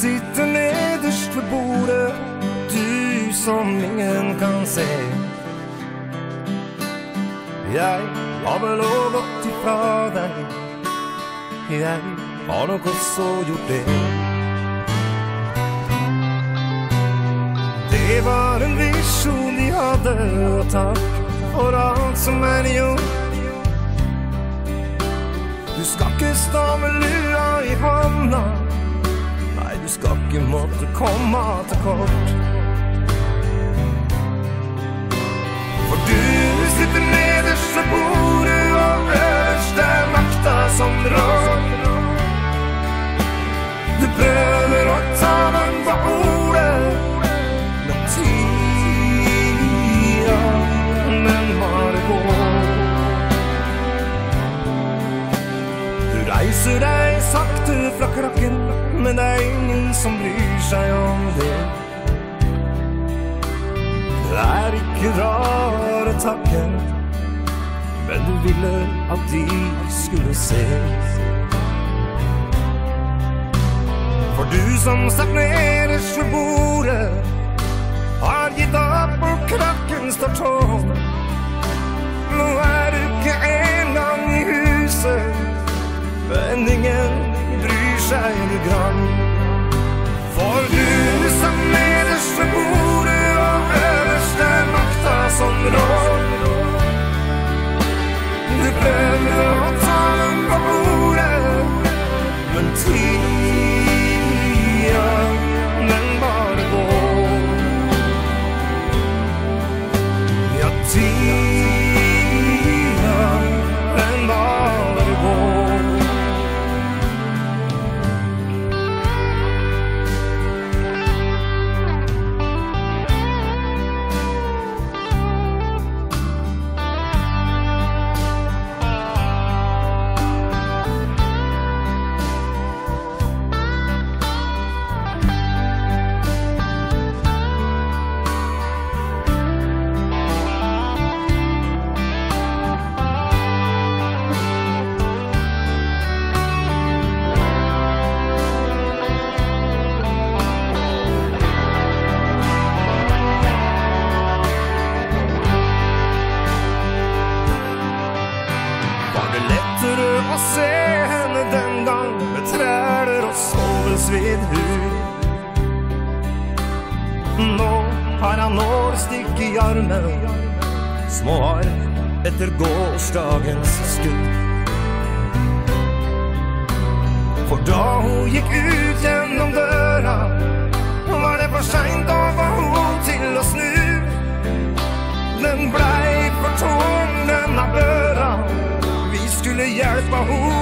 sitter nederst ved bordet, du som ingen kan se. Jeg har vel òg gått ifra deg. Jeg har nok også gjort det. Det var en visjon de hadde, og takk for alt som er gjort. Du skal ikke stå med lua i hånda. Skal ikke måtte komme til kort. For du sitter nederst ved bordet, reiser deg sakte fra krakken, men det er ingen som bryr seg om det. Det er ikke rare takken, men du ville at de skulle se. For du som satt nederst ved bordet, har gitt opp og krakken står tom. Nå er dia. og soves. Nå har han år stikk i armen, små arv etter gårsdagens skudd. For da hun gikk ut gjennom døra, var det for seint, da var hun til å snu. Den blei for tung, denne børa, vi skulle hjelpa hun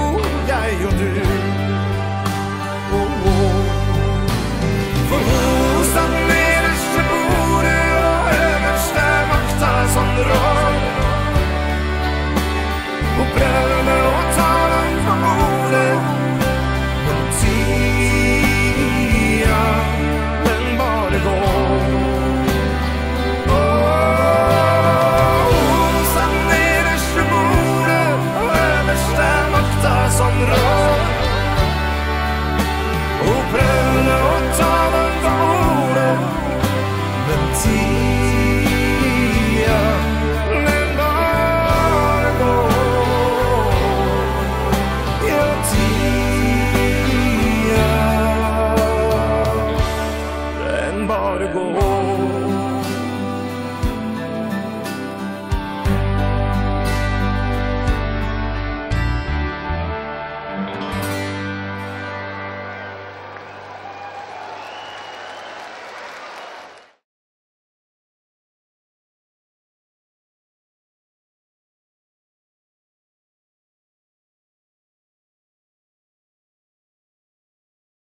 Oh.